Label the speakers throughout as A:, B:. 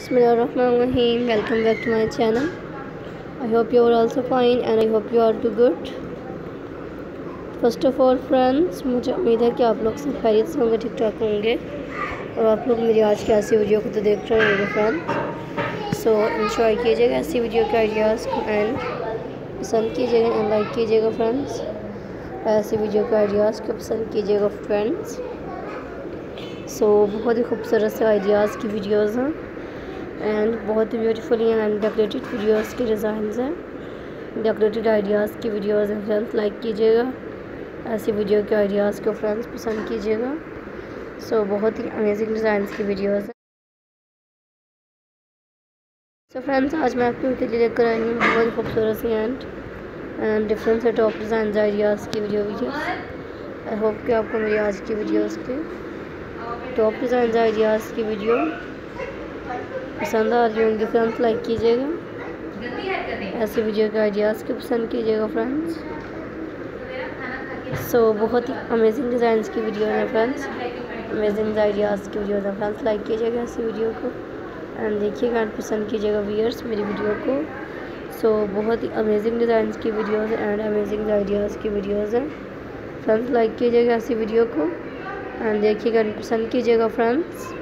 A: Bismillahirrahmanirrahim. Welcome back to my channel. I hope you are also fine and I hope you are too good. First of all friends मुझे उम्मीद है कि आप लोग सब खैरियत से होंगे ठीक ठाक होंगे और आप लोग मेरी आज की ऐसी वीडियो को तो देख रहे होंगे फ्रेंड सो इन्जॉय कीजिएगा ऐसी वीडियो के आइडियाज़ को एंड पसंद कीजिएगा एंड लाइक कीजिएगा फ्रेंड्स ऐसी वीडियो के आइडियाज़ को पसंद कीजिएगा फ्रेंड्स सो so, बहुत ही खूबसूरत से आइडियाज़ की वीडियोज़ हैं एंड बहुत ही ब्यूटीफुल एंड डेकोरेटेड वीडियोस के डिज़ाइन हैं। डेकोरेटेड आइडियाज़ की वीडियोस हैं फ्रेंड्स लाइक कीजिएगा। ऐसी वीडियो के आइडियाज़ को फ्रेंड्स पसंद कीजिएगा। सो so, बहुत ही अमेजिंग डिज़ाइन की वीडियोस हैं। सो फ्रेंड्स आज मैं आपके उनके लिए लेकर आई हूँ बहुत ही खूबसूरत सी and and different set of design ideas की वीडियो वीडियोस आई होप कि आपको मेरी आज की वीडियोस की टॉप डिज़ाइन आइडियाज़ की वीडियो पसंद आ रही होंगी फ्रेंड्स लाइक कीजिएगा। ऐसे वीडियो के आइडियाज़ के पसंद कीजिएगा फ्रेंड्स सो बहुत ही अमेजिंग डिज़ाइन की वीडियो है फ्रेंड्स अमेजिंग आइडियाज़ की वीडियो है फ्रेंड्स लाइक कीजिएगा ऐसी वीडियो को। एंड देखिएगा एंड पसंद कीजिएगा व्यूअर्स मेरी वीडियो को. सो so, बहुत ही अमेजिंग डिज़ाइन की वीडियोज़ एंड अमेजिंग आइडियाज़ की वीडियोज़ हैं. फ्रेंड्स लाइक कीजिएगा ऐसी वीडियो को. एंड देखिएगा पसंद कीजिएगा friends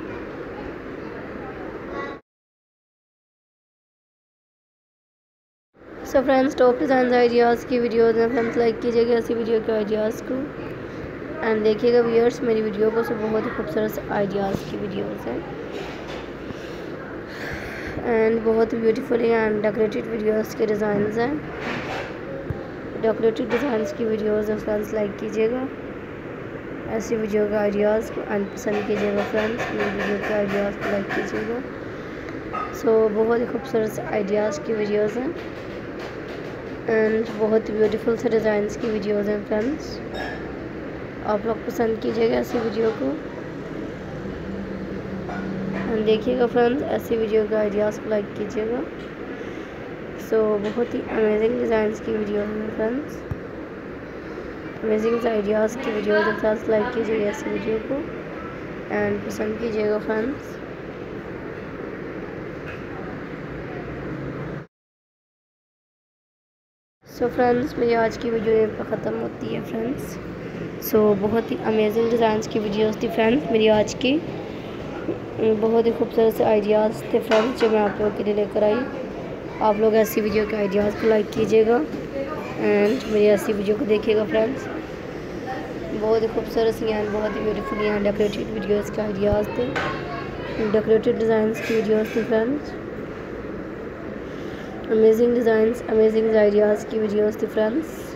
A: so friends top design ideas की वीडियोस में फ्रेंड्स लाइक कीजिएगा ऐसी वीडियो के आइडियाज़ को एंड देखिएगा व्यूअर्स मेरी वीडियो को सब बहुत ही खूबसूरत आइडियाज़ की वीडियोस हैं एंड बहुत ब्यूटीफुल एंड डेकोरेटेड वीडियोस के डिज़ाइन हैं डेकोरेटेड डिज़ाइन की वीडियोस हैं फ्रेंड्स लाइक कीजिएगा ऐसी वीडियो के आइडियाज़ को एंड पसंद कीजिएगा फ्रेंड्स मेरी वीडियो के आइडियाज़ को लाइक कीजिएगा सो so, बहुत ही खूबसूरत आइडियाज़ की वीडियोज़ हैं एंड बहुत ब्यूटीफुल से डिज़ाइंस की वीडियोस हैं फ्रेंड्स आप लोग पसंद कीजिएगा ऐसी वीडियो को. देखिएगा फ्रेंड्स ऐसी वीडियो के आइडियाज़ को लाइक कीजिएगा. सो so, बहुत ही अमेजिंग डिज़ाइंस की वीडियो हैं फ्रेंड्स अमेजिंग आइडियाज़ की वीडियो फ्रेंड्स लाइक कीजिएगा ऐसी वीडियो को. एंड पसंद कीजिएगा फ्रेंड्स सो फ्रेंड्स मेरी आज की वीडियो यहाँ पर ख़त्म होती है फ्रेंड्स सो so, बहुत ही अमेजिंग डिज़ाइंस की वीडियोस थी फ्रेंड्स मेरी आज की. बहुत ही खूबसूरत से आइडियाज़ थे फ्रेंड्स जो मैं आप लोगों के लिए लेकर आई. आप लोग ऐसी वीडियो के आइडियाज़ को लाइक कीजिएगा एंड मेरी ऐसी वीडियो को देखिएगा फ्रेंड्स बहुत ही खूबसूरत सी एंड बहुत ही ब्यूटीफुल यहाँ डेकोरेटेड वीडियोज़ के आइडियाज़ थे. डेकोरेटेड डिज़ाइन की वीडियोज़ थी friends amazing designs amazing ideas keep videos to friends